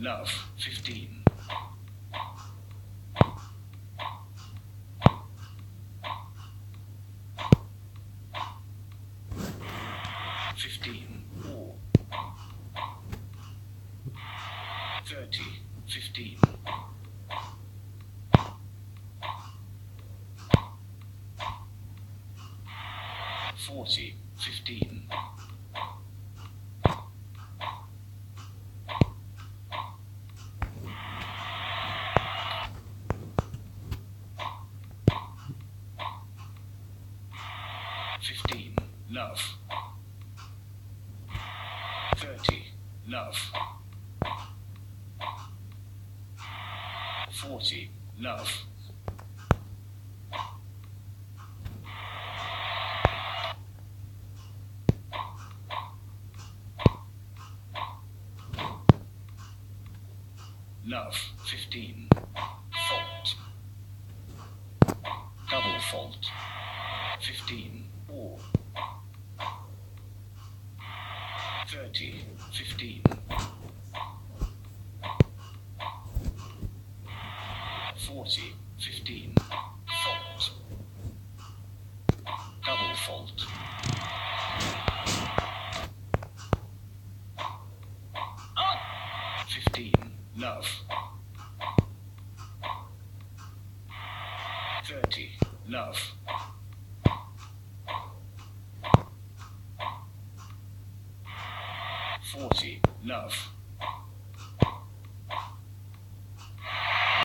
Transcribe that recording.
Love, 15. Fifteen. Fifteen. Forty. Fifteen. Fifteen. Love. Thirty. Love. Forty. Love. Love. Fifteen. Fault. Double fault. Fifteen. Or. Thirty. Fifteen. Forty. Fifteen. Fault. Double fault. Fifteen. No. 30. No. 40. No.